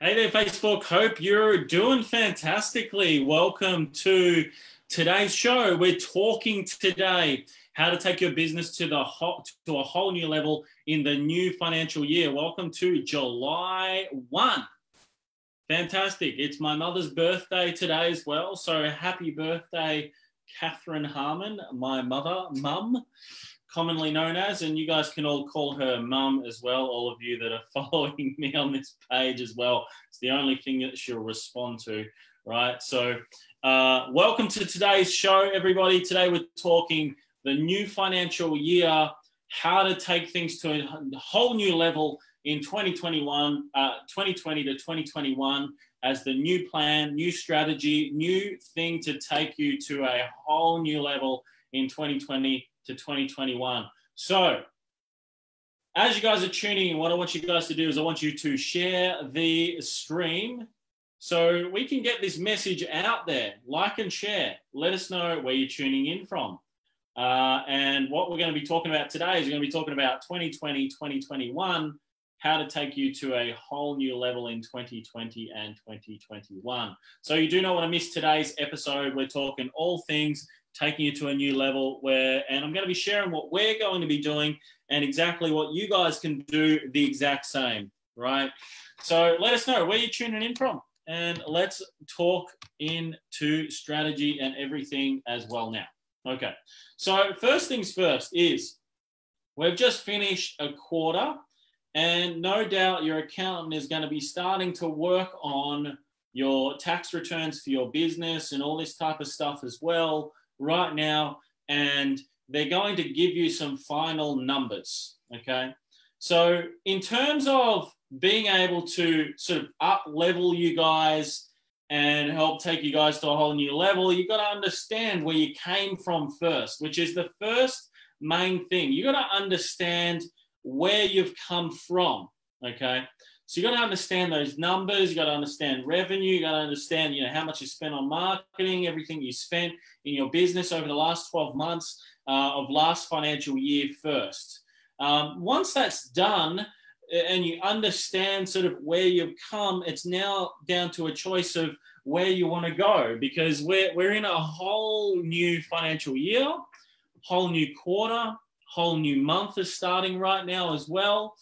Hey there, Facebook. Hope you're doing fantastically. Welcome to today's show. We're talking today how to take your business to the hot, to a whole new level in the new financial year. Welcome to July 1. Fantastic. It's my mother's birthday today as well. So happy birthday, Catherine Harman, my mother, mum commonly known as, and you guys can all call her mum as well, all of you that are following me on this page as well. It's the only thing that she'll respond to, right? So, uh, welcome to today's show, everybody. Today we're talking the new financial year, how to take things to a whole new level in 2021, uh, 2020 to 2021 as the new plan, new strategy, new thing to take you to a whole new level in 2020 to 2021. So, as you guys are tuning in, what I want you guys to do is I want you to share the stream so we can get this message out there. Like and share. Let us know where you're tuning in from. Uh, and what we're going to be talking about today is we're going to be talking about 2020, 2021, how to take you to a whole new level in 2020 and 2021. So you do not want to miss today's episode. We're talking all things taking you to a new level where, and I'm going to be sharing what we're going to be doing and exactly what you guys can do the exact same, right? So let us know where you're tuning in from and let's talk into strategy and everything as well now. Okay, so first things first is we've just finished a quarter, and no doubt your accountant is going to be starting to work on your tax returns for your business and all this type of stuff as well right now, and they're going to give you some final numbers. Okay. So, in terms of being able to sort of up level you guys and help take you guys to a whole new level, you've got to understand where you came from first, which is the first main thing. You've got to understand where you've come from. Okay. So you got to understand those numbers. You got to understand revenue. You got to understand, you know, how much you spent on marketing, everything you spent in your business over the last 12 months uh, of last financial year first. Um, once that's done, and you understand sort of where you've come, it's now down to a choice of where you want to go because we're, we're in a whole new financial year, whole new quarter, whole new month is starting right now as well.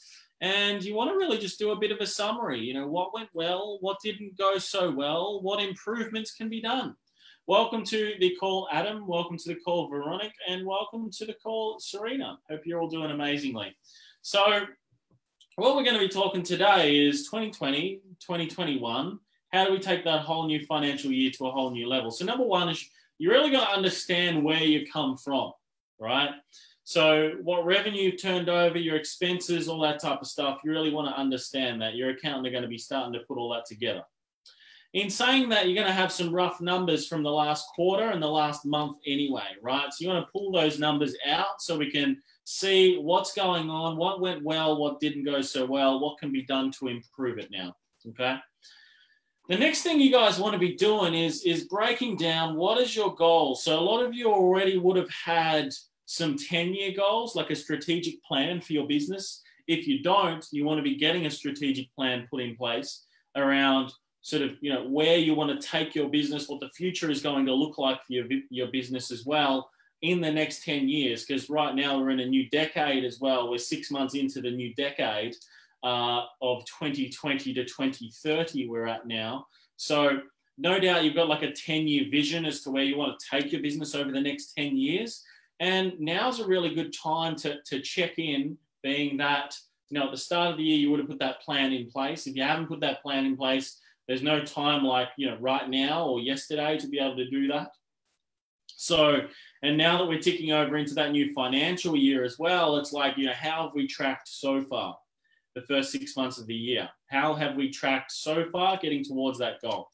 And you want to really just do a bit of a summary. You know, what went well, what didn't go so well, what improvements can be done. Welcome to the call, Adam. Welcome to the call, Veronica, and welcome to the call, Serena. Hope you're all doing amazingly. So, what we're going to be talking today is 2020, 2021. How do we take that whole new financial year to a whole new level? So, number one is you really got to understand where you come from, right? So, what revenue turned over, your expenses, all that type of stuff, you really want to understand that. Your accountant are going to be starting to put all that together. In saying that, you're going to have some rough numbers from the last quarter and the last month anyway, right? So, you want to pull those numbers out so we can see what's going on, what went well, what didn't go so well, what can be done to improve it now. Okay. The next thing you guys want to be doing is, is breaking down what is your goal. So, a lot of you already would have had some 10 year goals, like a strategic plan for your business. If you don't, you want to be getting a strategic plan put in place around sort of you know where you want to take your business what the future is going to look like for your, your business as well in the next 10 years. Because right now we're in a new decade as well. We're six months into the new decade uh, of 2020 to 2030 we're at now. So no doubt you've got like a 10 year vision as to where you want to take your business over the next 10 years and now's a really good time to, to check in, being that, you know, at the start of the year, you would have put that plan in place. If you haven't put that plan in place, there's no time like, you know, right now or yesterday to be able to do that. So, and now that we're ticking over into that new financial year as well, it's like, you know, how have we tracked so far the first six months of the year? How have we tracked so far getting towards that goal?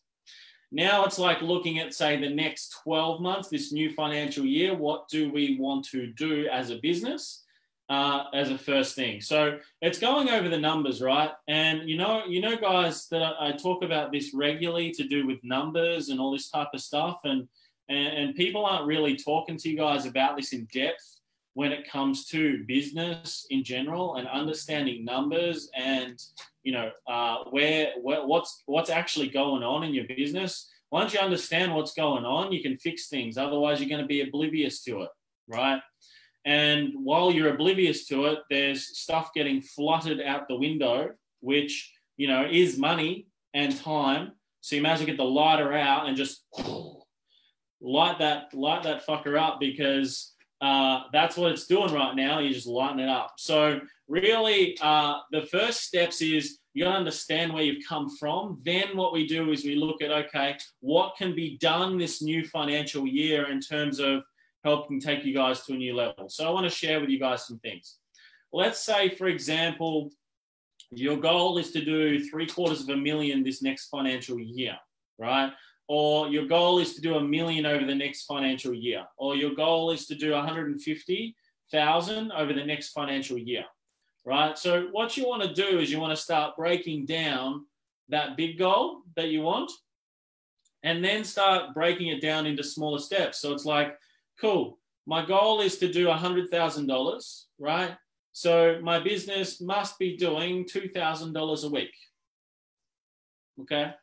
Now it's like looking at, say, the next 12 months, this new financial year. What do we want to do as a business? Uh, as a first thing. So it's going over the numbers, right? And you know, you know, guys, that I, I, talk about this regularly to do with numbers and all this type of stuff, and, and and people aren't really talking to you guys about this in depth when it comes to business in general and understanding numbers and you know uh, where, where what's what's actually going on in your business. Once you understand what's going on you can fix things. Otherwise you're going to be oblivious to it right? And while you're oblivious to it there's stuff getting fluttered out the window which you know is money and time. So you might as well get the lighter out and just light that light that fucker up because uh, that's what it's doing right now. You just lighten it up. So really, uh, the first steps is you got to understand where you've come from. Then what we do is we look at okay, what can be done this new financial year in terms of helping take you guys to a new level. So I want to share with you guys some things. Let's say, for example, your goal is to do three quarters of a million this next financial year, right? Or your goal is to do a million over the next financial year, or your goal is to do 150,000 over the next financial year, right? So what you want to do is you want to start breaking down that big goal that you want and then start breaking it down into smaller steps. So it's like, cool, my goal is to do $100,000, right? So my business must be doing $2,000 a week. Okay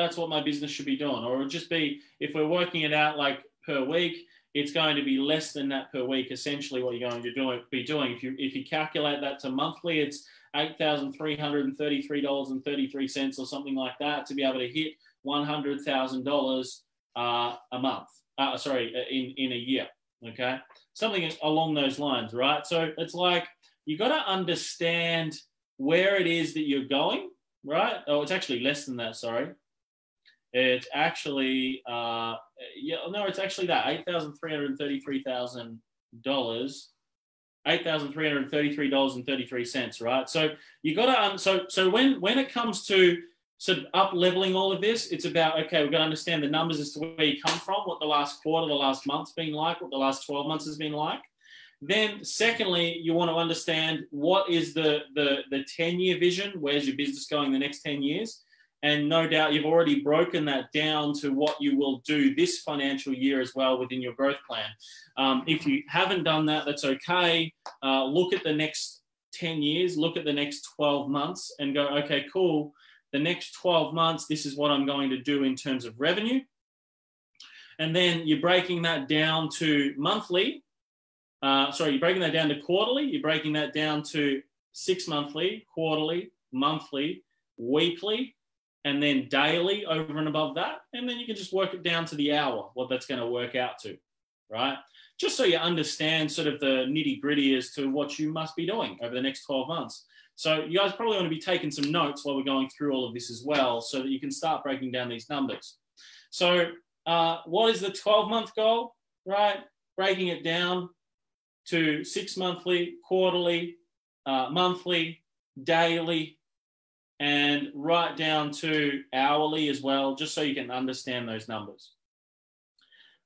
that's what my business should be doing. Or it would just be if we're working it out like per week, it's going to be less than that per week. Essentially, what you're going to do, be doing. If you if you calculate that to monthly, it's eight thousand three hundred and thirty three dollars and thirty three cents or something like that to be able to hit one hundred thousand uh, dollars a month. Uh, sorry, in in a year. Okay, something along those lines, right? So it's like you got to understand where it is that you're going, right? Oh, it's actually less than that. Sorry, it's actually uh, yeah no it's actually that eight thousand three hundred thirty three thousand dollars. Eight thousand three hundred thirty three dollars and thirty three cents right? So you got to um, so so when when it comes to sort of up leveling all of this it's about okay we've got to understand the numbers as to where you come from what the last quarter the last month's been like what the last 12 months has been like. Then secondly you want to understand what is the the the 10 year vision where's your business going the next 10 years and no doubt you've already broken that down to what you will do this financial year as well within your growth plan. Um, if you haven't done that, that's okay. Uh, look at the next 10 years, look at the next 12 months and go, okay, cool. The next 12 months, this is what I'm going to do in terms of revenue. And then you're breaking that down to monthly. Uh, sorry, you're breaking that down to quarterly. You're breaking that down to six monthly, quarterly, monthly, weekly, and then daily over and above that. And then you can just work it down to the hour, what that's going to work out to, right? Just so you understand sort of the nitty gritty as to what you must be doing over the next 12 months. So you guys probably want to be taking some notes while we're going through all of this as well, so that you can start breaking down these numbers. So uh, what is the 12 month goal, right? Breaking it down to six monthly, quarterly, uh, monthly, daily, and right down to hourly as well, just so you can understand those numbers.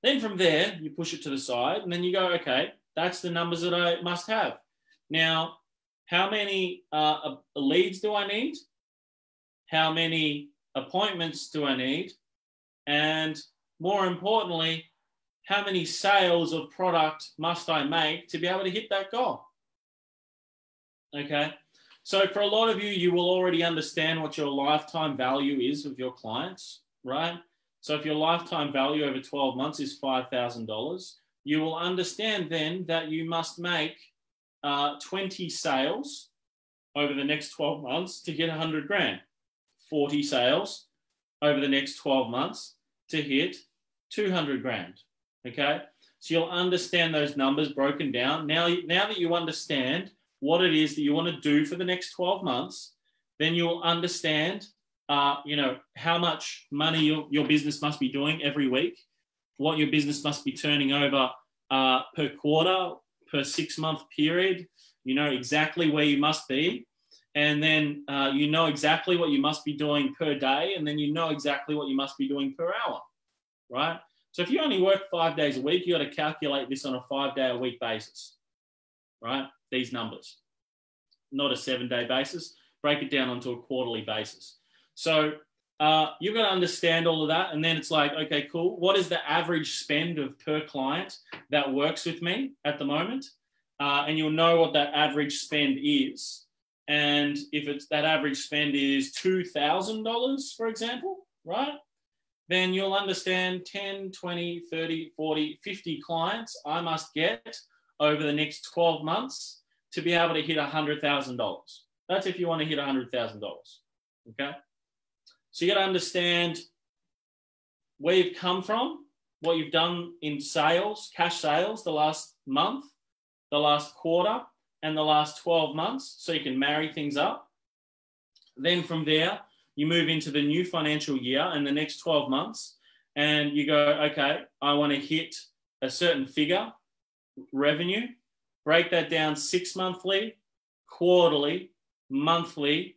Then from there, you push it to the side and then you go, okay, that's the numbers that I must have. Now, how many uh, leads do I need? How many appointments do I need? And more importantly, how many sales of product must I make to be able to hit that goal? Okay. So for a lot of you, you will already understand what your lifetime value is of your clients, right? So if your lifetime value over 12 months is $5,000, you will understand then that you must make uh, 20 sales over the next 12 months to hit 100 grand, 40 sales over the next 12 months to hit 200 grand. Okay. So you'll understand those numbers broken down. Now, now that you understand what it is that you want to do for the next 12 months, then you'll understand, uh, you know, how much money your, your business must be doing every week, what your business must be turning over uh, per quarter, per six month period. You know exactly where you must be. And then uh, you know exactly what you must be doing per day. And then you know exactly what you must be doing per hour, right? So if you only work five days a week, you got to calculate this on a five day a week basis, right? These numbers, not a seven day basis, break it down onto a quarterly basis. So uh, you've got to understand all of that. And then it's like, okay, cool. What is the average spend of per client that works with me at the moment? Uh, and you'll know what that average spend is. And if it's that average spend is $2,000, for example, right? Then you'll understand 10, 20, 30, 40, 50 clients I must get over the next 12 months to be able to hit $100,000. That's if you want to hit $100,000. Okay. So you got to understand where you've come from, what you've done in sales, cash sales the last month, the last quarter, and the last 12 months so you can marry things up. Then from there, you move into the new financial year and the next 12 months, and you go, okay, I want to hit a certain figure revenue, break that down six monthly, quarterly, monthly,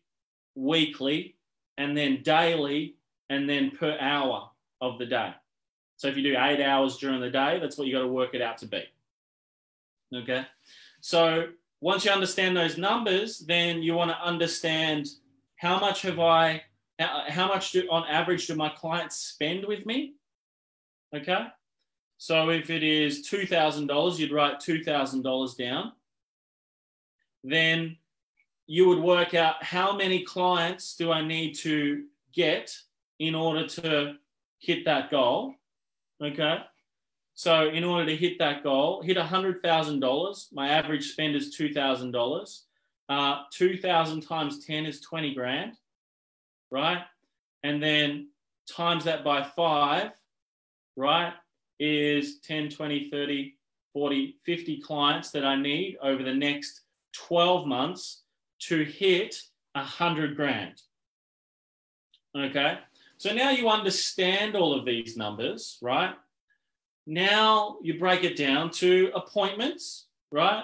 weekly, and then daily, and then per hour of the day. So if you do eight hours during the day, that's what you got to work it out to be. Okay. So once you understand those numbers, then you want to understand how much have I, how much do, on average do my clients spend with me? Okay. So if it is $2,000, you'd write $2,000 down. Then you would work out how many clients do I need to get in order to hit that goal. Okay. So in order to hit that goal, hit $100,000. My average spend is $2,000. Uh, 2,000 times 10 is 20 grand, right? And then times that by five, right? Is 10, 20, 30, 40, 50 clients that I need over the next 12 months to hit 100 grand. Okay, so now you understand all of these numbers, right? Now you break it down to appointments, right?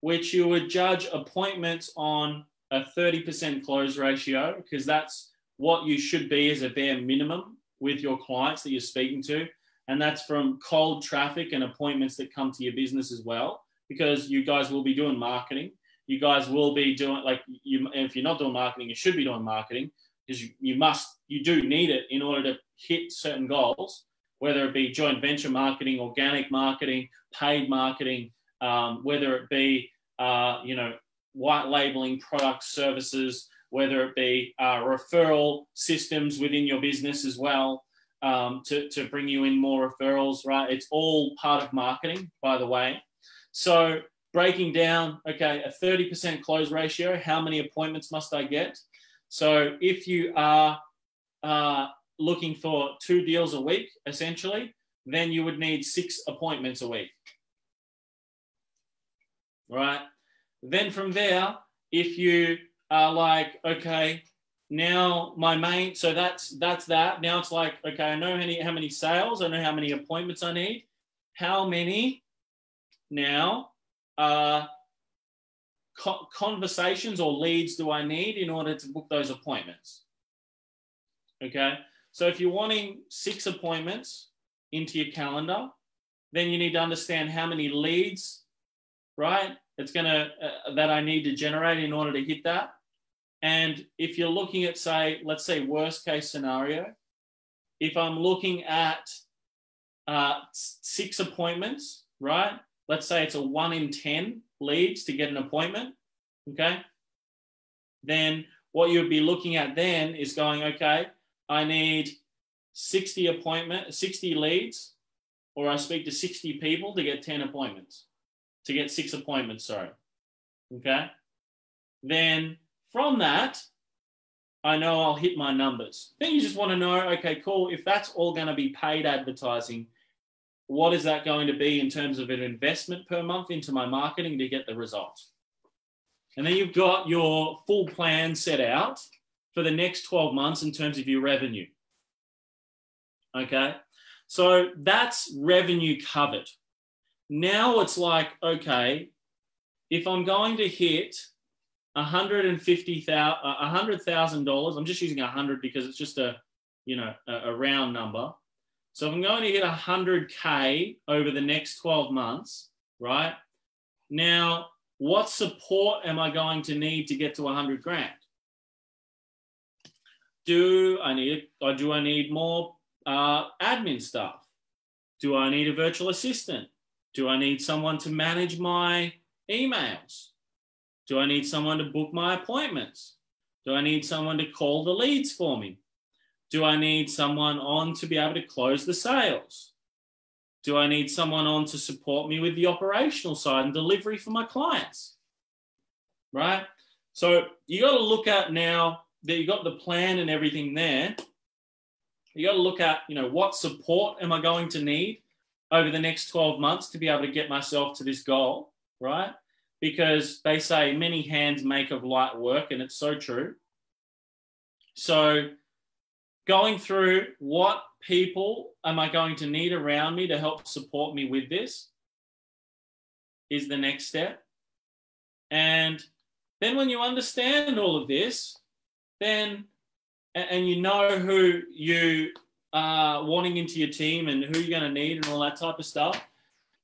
Which you would judge appointments on a 30% close ratio because that's what you should be as a bare minimum with your clients that you're speaking to and that's from cold traffic and appointments that come to your business as well because you guys will be doing marketing. You guys will be doing like you if you're not doing marketing you should be doing marketing because you, you must you do need it in order to hit certain goals whether it be joint venture marketing organic marketing paid marketing um, whether it be uh, you know white labeling products services whether it be uh, referral systems within your business as well um, to, to bring you in more referrals, right? It's all part of marketing, by the way. So breaking down, okay, a 30% close ratio, how many appointments must I get? So if you are uh, looking for two deals a week, essentially, then you would need six appointments a week. Right? Then from there, if you are like, okay, now my main so that's that's that. Now it's like okay i know how many how many sales i know how many appointments i need. How many? Now uh co- conversations or leads do i need in order to book those appointments? Okay so if you're wanting six appointments into your calendar then you need to understand how many leads right it's to uh, that i need to generate in order to hit that and if you're looking at, say, let's say worst case scenario, if I'm looking at uh, six appointments, right? Let's say it's a one in 10 leads to get an appointment, okay? Then what you'd be looking at then is going, okay, I need 60 appointment, 60 leads, or I speak to 60 people to get 10 appointments, to get six appointments, sorry. Okay. Then from that, I know I'll hit my numbers. Then you just want to know, okay, cool. If that's all going to be paid advertising, what is that going to be in terms of an investment per month into my marketing to get the results? And then you've got your full plan set out for the next 12 months in terms of your revenue. Okay. So that's revenue covered. Now it's like, okay, if I'm going to hit $150,000, I'm just using a 100 because it's just a, you know, a, a round number. So if I'm going to hit 100K over the next 12 months, right? Now, what support am I going to need to get to 100 grand? do I need or do I need more uh, admin staff? Do I need a virtual assistant? Do I need someone to manage my emails? Do I need someone to book my appointments? Do I need someone to call the leads for me? Do I need someone on to be able to close the sales? Do I need someone on to support me with the operational side and delivery for my clients? Right? So you got to look at now that you got the plan and everything there. You got to look at, you know, what support am I going to need over the next 12 months to be able to get myself to this goal, right? Because they say many hands make of light work, and it's so true. So going through what people am I going to need around me to help support me with this is the next step. And then when you understand all of this, then and you know who you are wanting into your team and who you're going to need and all that type of stuff,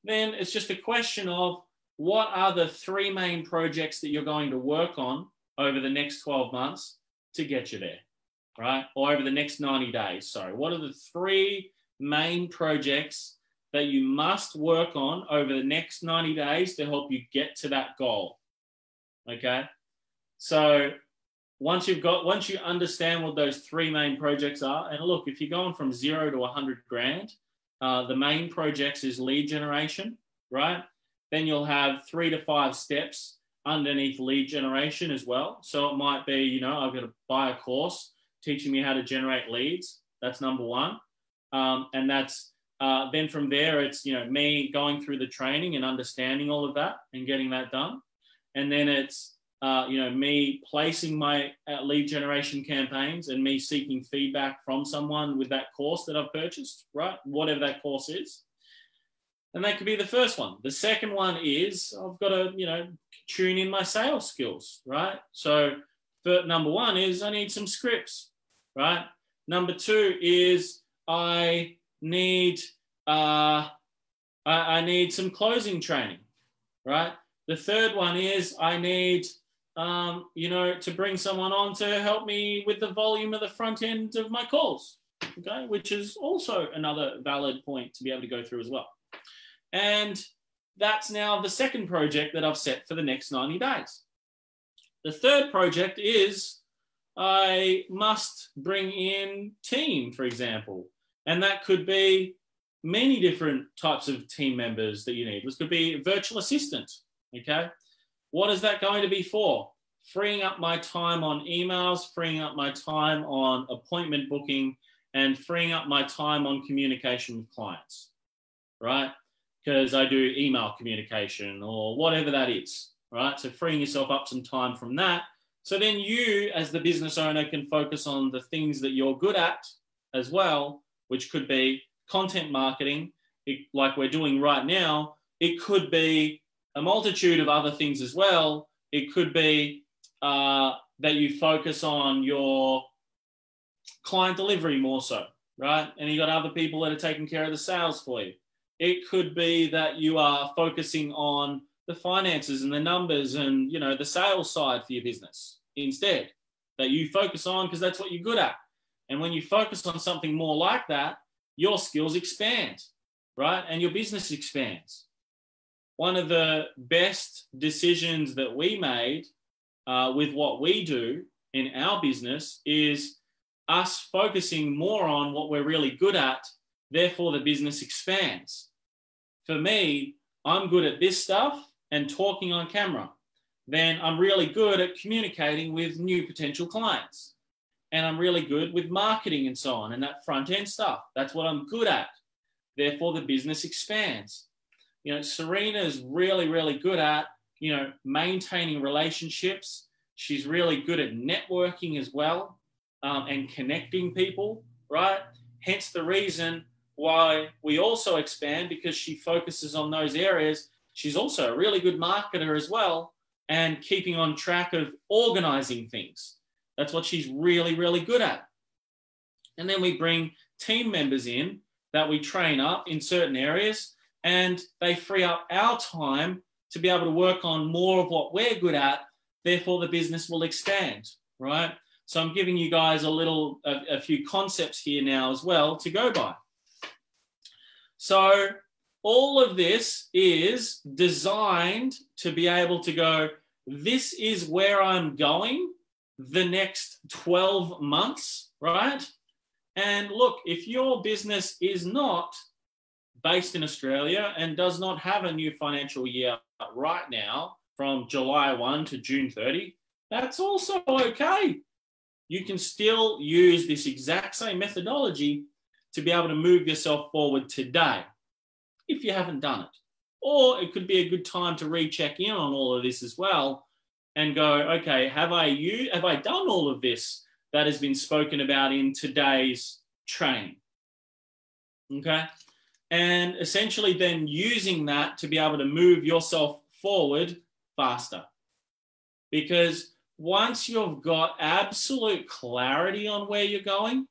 then it's just a question of what are the three main projects that you're going to work on over the next 12 months to get you there, right? Or over the next 90 days. Sorry, what are the three main projects that you must work on over the next 90 days to help you get to that goal? Okay. So once you've got, once you understand what those three main projects are, and look, if you're going from zero to 100 grand, uh, the main projects is lead generation, right? Then you'll have three to five steps underneath lead generation as well. So it might be, you know, I've got to buy a course teaching me how to generate leads. That's number one. Um, and that's uh, then from there, it's, you know, me going through the training and understanding all of that and getting that done. And then it's, uh, you know, me placing my uh, lead generation campaigns and me seeking feedback from someone with that course that I've purchased, right? Whatever that course is. And that could be the first one. The second one is I've got to, you know, tune in my sales skills, right? So, number one is I need some scripts, right? Number two is I need uh, I, I need some closing training, right? The third one is I need um, you know, to bring someone on to help me with the volume of the front end of my calls, okay, which is also another valid point to be able to go through as well. And that's now the second project that I've set for the next 90 days. The third project is I must bring in team, for example, and that could be many different types of team members that you need. This could be virtual assistant, okay? What is that going to be for? Freeing up my time on emails, freeing up my time on appointment booking, and freeing up my time on communication with clients, right? Because I do email communication or whatever that is, right? So freeing yourself up some time from that. So then you, as the business owner, can focus on the things that you're good at as well, which could be content marketing, it, like we're doing right now. It could be a multitude of other things as well. It could be uh, that you focus on your client delivery more so, right? And you got other people that are taking care of the sales for you. It could be that you are focusing on the finances and the numbers and you know the sales side for your business instead that you focus on because that's what you're good at. And when you focus on something more like that, your skills expand, right? And your business expands one of the best decisions that we made uh, with what we do in our business is us focusing more on what we're really good at. Therefore, the business expands. For me, I'm good at this stuff and talking on camera. Then I'm really good at communicating with new potential clients. And I'm really good with marketing and so on and that front end stuff. That's what I'm good at. Therefore, the business expands you know, Serena is really, really good at, you know, maintaining relationships. She's really good at networking as well um, and connecting people, right? Hence the reason why we also expand because she focuses on those areas. She's also a really good marketer as well and keeping on track of organizing things. That's what she's really, really good at. And then we bring team members in that we train up in certain areas and they free up our time to be able to work on more of what we're good at. Therefore, the business will expand, right? So I'm giving you guys a little, a, a few concepts here now as well to go by. So all of this is designed to be able to go, this is where I'm going the next 12 months, right? And look, if your business is not based in Australia and does not have a new financial year right now from July 1 to June 30, that's also okay. You can still use this exact same methodology to be able to move yourself forward today if you haven't done it. Or it could be a good time to recheck in on all of this as well and go, okay, have I you have I done all of this that has been spoken about in today's training? Okay. And essentially then using that to be able to move yourself forward faster. Because once you've got absolute clarity on where you're going,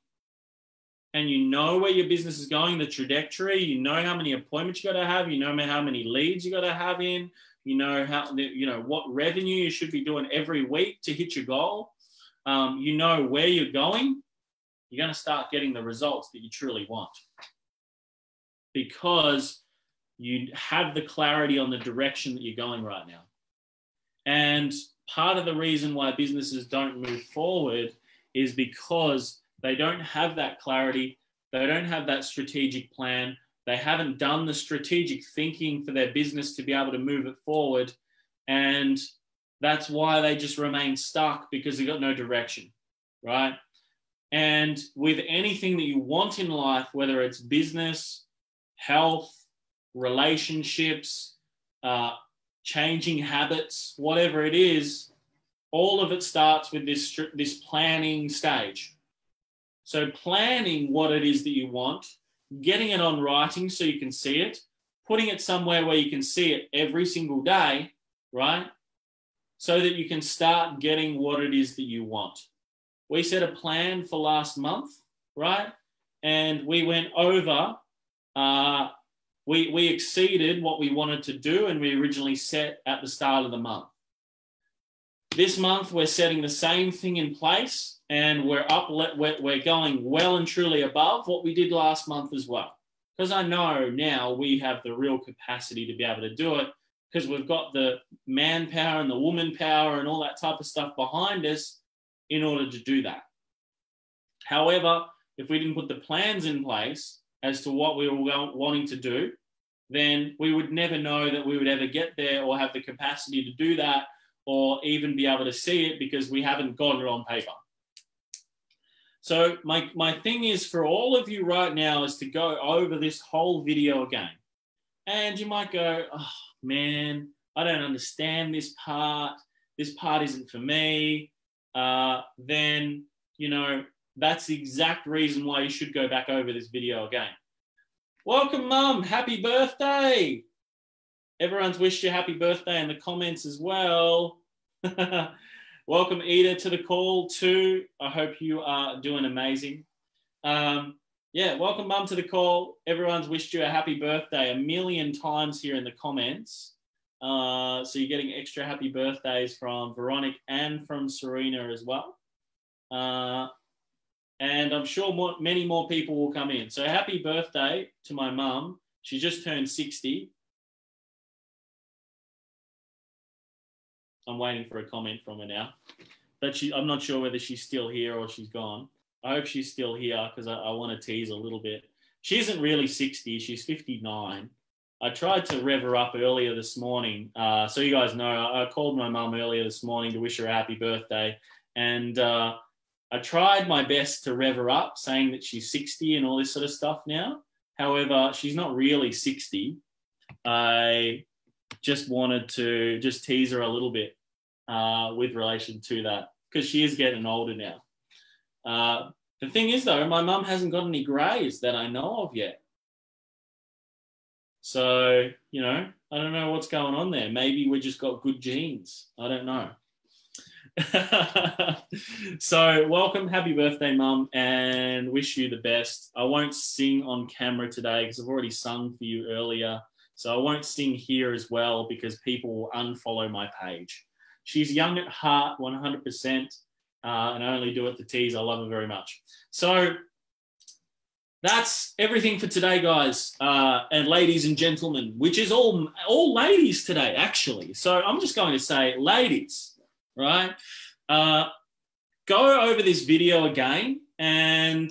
and you know where your business is going, the trajectory, you know how many appointments you got to have, you know how many leads you got to have in, you know how you know what revenue you should be doing every week to hit your goal. Um, you know where you're going, you're going to start getting the results that you truly want because you have the clarity on the direction that you're going right now. And part of the reason why businesses don't move forward is because they don't have that clarity. They don't have that strategic plan. They haven't done the strategic thinking for their business to be able to move it forward. And that's why they just remain stuck because they've got no direction, right? And with anything that you want in life, whether it's business, health, relationships, uh, changing habits, whatever it is, all of it starts with this, this planning stage. So, planning what it is that you want, getting it on writing so you can see it, putting it somewhere where you can see it every single day, right? So that you can start getting what it is that you want. We set a plan for last month, right? And we went over, uh, we, we exceeded what we wanted to do and we originally set at the start of the month. This month, we're setting the same thing in place and we're up, we're going well and truly above what we did last month as well. Because I know now we have the real capacity to be able to do it because we've got the manpower and the woman power and all that type of stuff behind us in order to do that. However, if we didn't put the plans in place as to what we were wanting to do, then we would never know that we would ever get there or have the capacity to do that or even be able to see it because we haven't got it on paper. So my, my thing is for all of you right now is to go over this whole video again. And you might go, oh, man, I don't understand this part. This part isn't for me. Uh, then, you know, that's the exact reason why you should go back over this video again. Welcome, Mum. Happy birthday. Everyone's wished you happy birthday in the comments as well. Welcome, Ida, to the call too. I hope you are doing amazing. Um, yeah, welcome, Mum, to the call. Everyone's wished you a happy birthday a million times here in the comments. Uh, so you're getting extra happy birthdays from Veronica and from Serena as well. Uh, and I'm sure more, many more people will come in. So happy birthday to my mum. She just turned 60. I'm waiting for a comment from her now. But she, I'm not sure whether she's still here or she's gone. I hope she's still here because I, I want to tease a little bit. She isn't really 60, she's 59. I tried to rev her up earlier this morning. Uh, so you guys know, I, called my mum earlier this morning to wish her a happy birthday. And uh, I tried my best to rev her up, saying that she's 60 and all this sort of stuff now. However, she's not really 60. I just wanted to just tease her a little bit uh, with relation to that because she is getting older now. Uh, the thing is, though, my mum hasn't got any greys that I know of yet. So, you know, I don't know what's going on there. Maybe we just got good genes. I don't know. so, welcome, happy birthday, mum, and wish you the best. I won't sing on camera today because I've already sung for you earlier. So, I won't sing here as well because people will unfollow my page. She's young at heart, 100%. uh, and I only do it to tease. I love her very much. So that's everything for today, guys, uh, and ladies and gentlemen, which is all all ladies today, actually. So I'm just going to say, ladies, right? Uh, go over this video again, and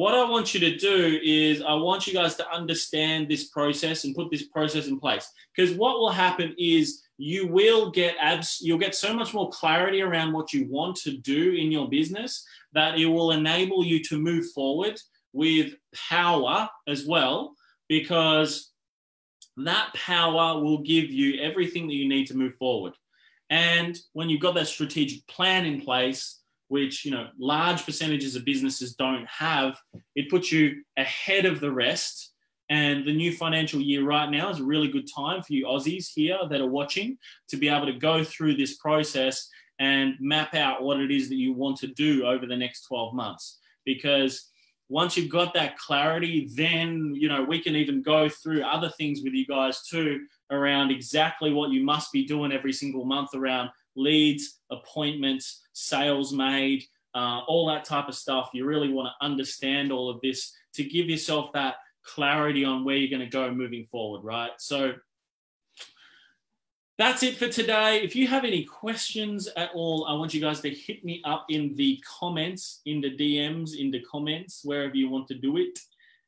what I want you to do is I want you guys to understand this process and put this process in place. Because what will happen is you will get abs you'll get so much more clarity around what you want to do in your business that it will enable you to move forward with power as well because that power will give you everything that you need to move forward and when you've got that strategic plan in place which you know large percentages of businesses don't have it puts you ahead of the rest and the new financial year right now is a really good time for you Aussies here that are watching to be able to go through this process and map out what it is that you want to do over the next 12 months. Because once you've got that clarity, then you know we can even go through other things with you guys too around exactly what you must be doing every single month around leads, appointments, sales made, uh, all that type of stuff. You really want to understand all of this to give yourself that clarity on where you're going to go moving forward, right? So that's it for today. If you have any questions at all, I want you guys to hit me up in the comments, in the DMs, in the comments, wherever you want to do it.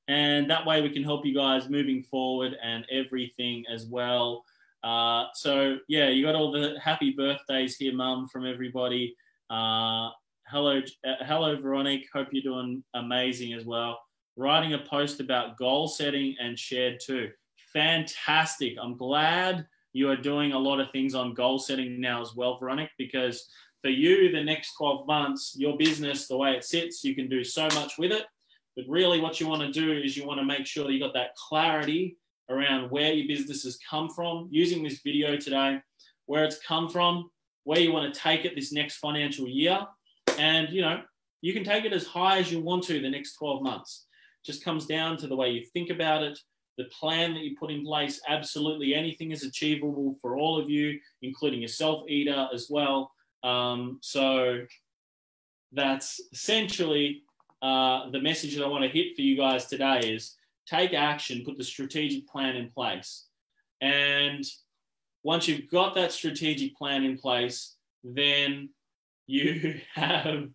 And that way we can help you guys moving forward and everything as well. Uh, so yeah, you got all the happy birthdays here, mum, from everybody. Uh, hello, uh, hello, Veronique. Hope you're doing amazing as well writing a post about goal setting and shared too. Fantastic. I'm glad you are doing a lot of things on goal setting now as well, Veronica, because for you, the next 12 months, your business, the way it sits, you can do so much with it. But really, what you want to do is you want to make sure you got that clarity around where your business has come from, using this video today, where it's come from, where you want to take it this next financial year. And, you know, you can take it as high as you want to the next 12 months just comes down to the way you think about it, the plan that you put in place. Absolutely anything is achievable for all of you, including yourself, Ida, as well. Um, so that's essentially uh, the message that I want to hit for you guys today is take action, put the strategic plan in place. And once you've got that strategic plan in place, then you have,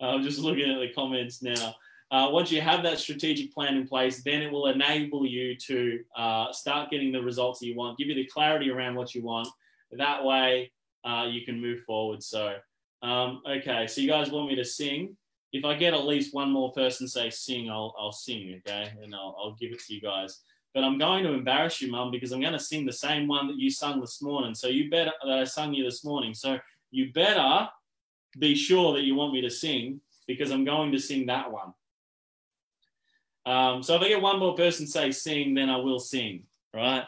I'm just looking at the comments now. Uh, once you have that strategic plan in place, then it will enable you to uh, start getting the results that you want, give you the clarity around what you want. That way, uh, you can move forward. So, um, okay, so you guys want me to sing? If I get at least one more person say sing, I'll, I'll sing, okay? And I'll, I'll give it to you guys. But I'm going to embarrass you, Mum, because I'm going to sing the same one that you sung this morning. So you better, that I sung you this morning. So you better be sure that you want me to sing because I'm going to sing that one. Um, so if I get one more person say sing, then I will sing, right?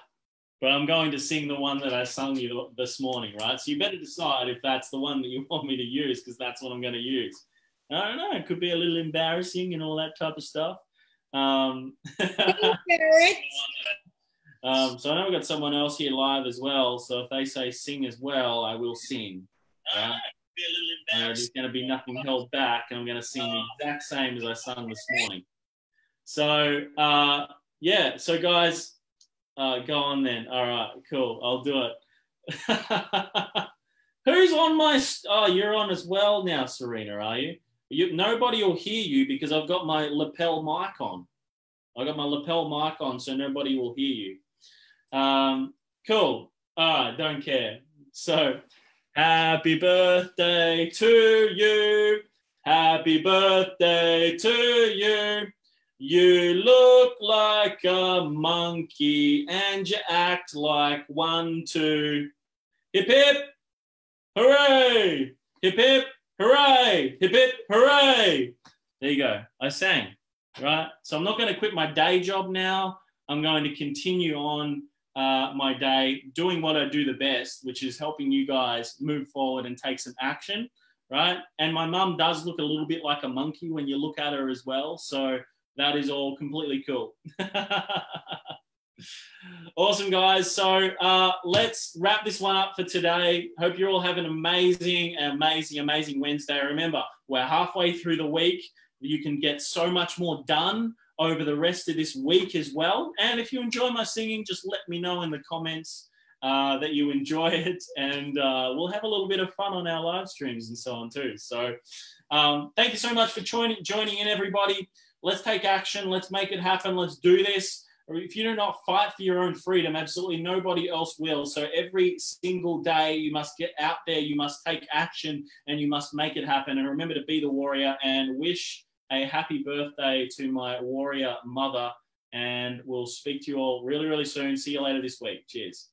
But I'm going to sing the one that I sung you this morning, right? So you better decide if that's the one that you want me to use, because that's what I'm going to use. I don't know. It could be a little embarrassing and all that type of stuff. Um, um, so I know we've got someone else here live as well. So if they say sing as well, I will sing. Right? Uh, there's going to be nothing held back, and I'm going to sing the exact same as I sung this morning. So uh, yeah, so guys, uh, go on then. All right, cool. I'll do it. Who's on my? Oh, you're on as well now, Serena. Are you? You? Nobody will hear you because I've got my lapel mic on. I got my lapel mic on, so nobody will hear you. Um, cool. Right, don't care. So, happy birthday to you. Happy birthday to you. You look like a monkey and you act like one too. Hip hip, hooray! Hip hip, hooray! Hip hip, hooray! There you go. I sang, right? So I'm not going to quit my day job now. I'm going to continue on uh, my day doing what I do the best, which is helping you guys move forward and take some action, right? And my mum does look a little bit like a monkey when you look at her as well. So that is all completely cool. Awesome, guys. So uh, let's wrap this one up for today. Hope you're all having an amazing, amazing, amazing Wednesday. Remember, we're halfway through the week. You can get so much more done over the rest of this week as well. And if you enjoy my singing, just let me know in the comments uh, that you enjoy it, and uh, we'll have a little bit of fun on our live streams and so on too. So, um, thank you so much for joining joining in, everybody. Let's take action. Let's make it happen. Let's do this. If you do not fight for your own freedom, absolutely nobody else will. So every single day, you must get out there. You must take action, and you must make it happen. And remember to be the warrior. And wish a happy birthday to my warrior mother. And we'll speak to you all really, really soon. See you later this week. Cheers.